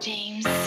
James.